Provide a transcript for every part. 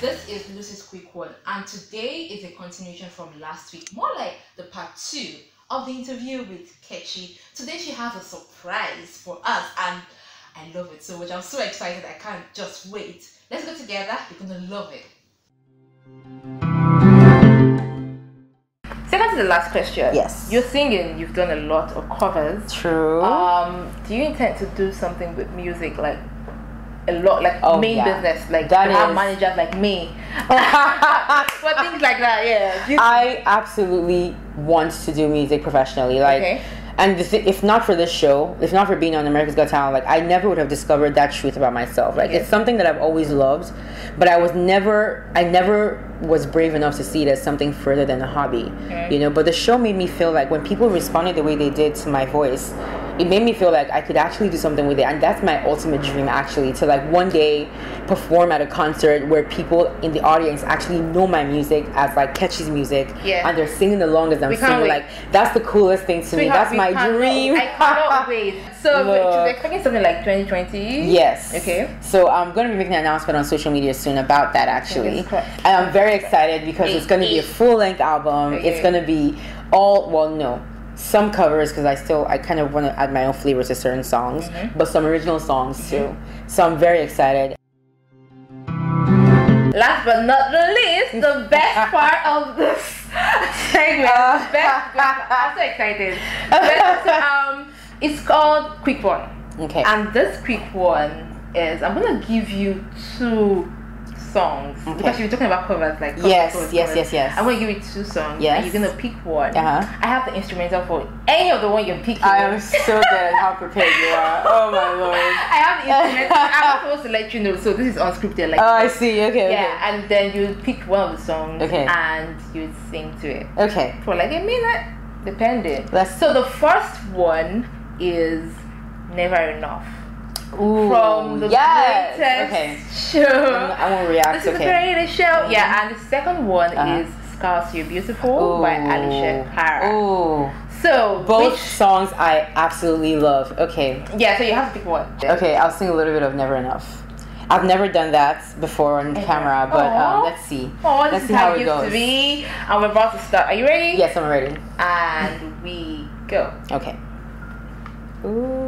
this is Lucy's Quick One, and today is a continuation from last week, more like the part two of the interview with Kechi. Today she has a surprise for us, and I love it so much. I'm so excited, I can't just wait. Let's go together, you're gonna love it. Second to the last question. Yes. You're singing, you've done a lot of covers. True. Um, do you intend to do something with music like a lot like Oh, main yeah. business like That have managers like me but things like that yeah you- I absolutely want to do music professionally. Like, Okay. and thi- if not for this show, if not for being on America's Got Talent, like I never would have discovered that truth about myself. Like, Okay. it's something that I've always loved, but I was never, I never was brave enough to see it as something further than a hobby. Okay. You know, but the show made me feel like when people responded the way they did to my voice. It made me feel like I could actually do something with it, and that's my ultimate dream. Actually, to like one day perform at a concert where people in the audience actually know my music as like Kechi's music, Yeah. and they're singing along as I'm singing. wait. Like that's the coolest thing to me. That's my dream. I cannot wait so Look. she's expecting something like 2020 Yes. Okay. So I'm going to be making an announcement on social media soon about that actually, and I'm very excited because it's going to be a full length album. It's going to be all well, no, some covers because I still I kind of want to add my own flavor to certain songs, Mm-hmm. but some original songs too. So I'm very excited. last but not the least the best part of this segment Uh. best I'm so excited Best- um it's called Quick One Okay. And this quick one is I'm gonna give you two songs Okay. because you were talking about covers like covers, Yes, covers, yes, covers. yes, yes. I'm gonna give you two songs. Yes. You're gonna pick one. Uh-huh. I have the instrumental for any of the one you're picking. I am so good at how prepared you are. Oh my lord. I have the instrumental. I'm not supposed to let you know, so this is unscripted. Like Oh, I see. Okay. yeah, and then you pick one of the songs Okay. and you sing to it Okay. Okay. for like a minute, depending. Let's- So the first one is Never Enough. Ooh. from the yes. greatest Okay. show. I won't react. This is okay. the greatest show. Yeah, and the second one Uh-huh. is Scars You're Beautiful by Alessia Cara. Ooh. So Both which- songs I absolutely love. Okay. yeah, so you have to pick one. Okay, I'll sing a little bit of Never Enough. I've never done that before on camera, but um, let's see. Oh, this let's is see how how it used to goes. be. And we're about to start. Are you ready? Yes, I'm ready. And we go. Okay. Ooh.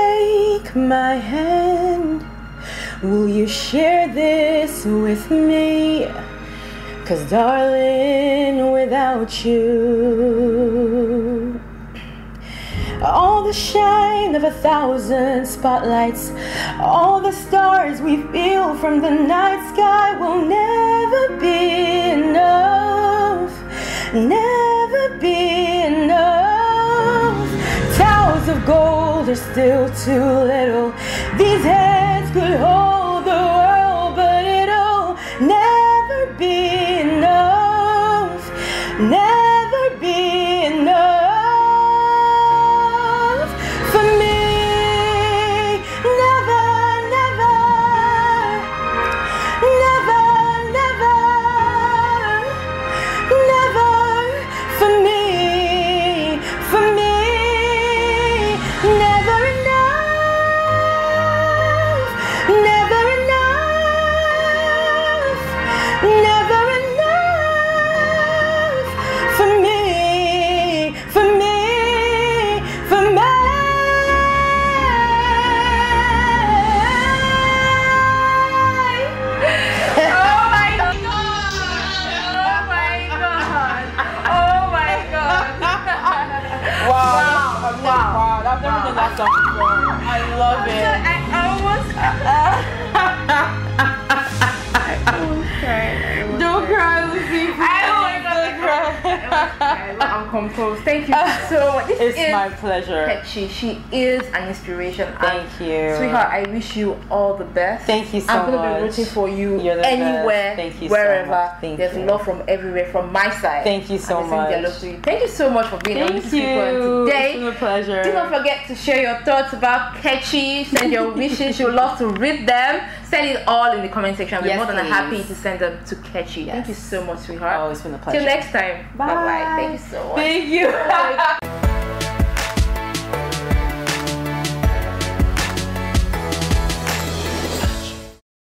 Take my hand. Will you share this with me? Cause darling, without you, all the shine of a thousand spotlights, all the stars we feel from the night sky will never be still too little. These hands could hold wow, I've never done that song before. I love it. I almost. I almost cried. Don't cry, Lucy. I almost Don't cry. I'm composed. Thank you so much. This It's is my pleasure. Kechi. She is an inspiration. Thank and you. Sweetheart, I wish you all the best. Thank you so much. I'm gonna much. be rooting for you anywhere, best. Thank you so wherever. Thank There's you. love from everywhere, from my side. Thank you so much. to you. Thank you so much for being on Thank this you. frequent It's today. been a pleasure. Do not forget to share your thoughts about Kechi. Send your wishes. She would love to read them. Send it all in the comment section. We're Yes, more than please. happy to send them to. Thank Yes. you so much, sweetheart. Oh, it's been a pleasure. Till next time. Bye bye. Thank you so much. Thank you.